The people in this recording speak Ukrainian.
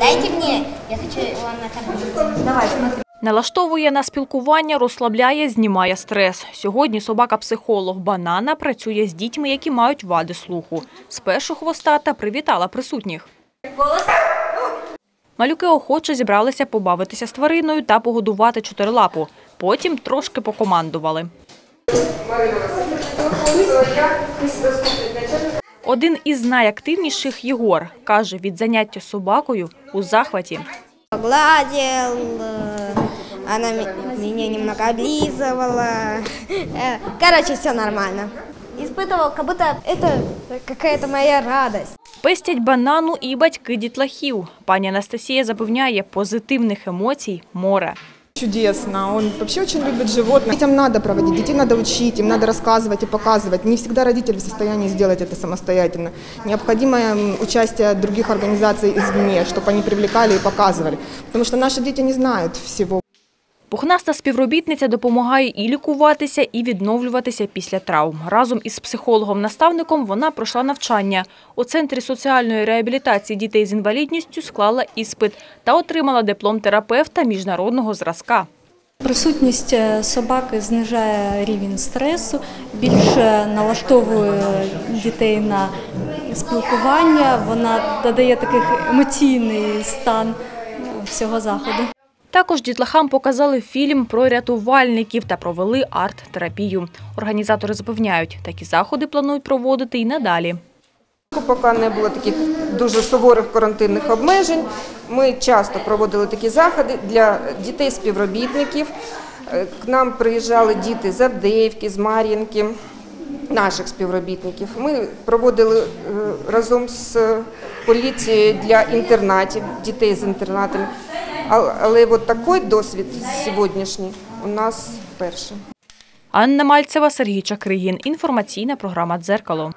Дайте мне, я хочу вам это Давай, смотри. Налаштовує на спілкування, розслабляє, знімає стрес. Сьогодні собака-психолог Банана працює з дітьми, які мають вади слуху. Спершу хвостата привітала присутніх. Малюки охоче зібралися побавитися з твариною та погодувати чотирилапу. Потім трошки покомандували. Один із найактивніших Єгор каже, від заняття собакою у захваті. Погладил, э, она ме- меня немного облизывала. Э, Короче, все нормально. Испытывал, как будто это какая-то моя радость. Пестять банану і батьки дітлахів. Пані Анастасія запевняє, позитивних емоцій море. Чудесно. Он вообще очень любит животных. Детям надо проводить, детей надо учить, им надо рассказывать и показывать. Не всегда родители в состоянии сделать это самостоятельно. Необходимо м, участие других организаций извне, чтобы они привлекали и показывали. Потому что наши дети не знают всего. Пухнаста співробітниця допомагає і лікуватися, і відновлюватися після травм. Разом із психологом-наставником вона пройшла навчання. У Центрі соціальної реабілітації дітей з інвалідністю склала іспит та отримала диплом терапевта міжнародного зразка. Присутність е, собаки знижає рівень стресу, більше налаштовує дітей на спілкування, вона додає такий емоційний стан е, всього заходу. Також дітлахам показали фільм про рятувальників та провели арт-терапію. Організатори запевняють, такі заходи планують проводити і надалі. Поки не було таких дуже суворих карантинних обмежень. Ми часто проводили такі заходи для дітей-співробітників. Е, К нам приїжджали діти з Авдеївки, з Мар'їнки, наших співробітників. Ми проводили е, разом з поліцією для інтернатів, дітей з інтернатами. Але от такий досвід сьогоднішній у нас перший. Анна Мальцева, Сергій Чакригін. Інформаційна програма «Дзеркало».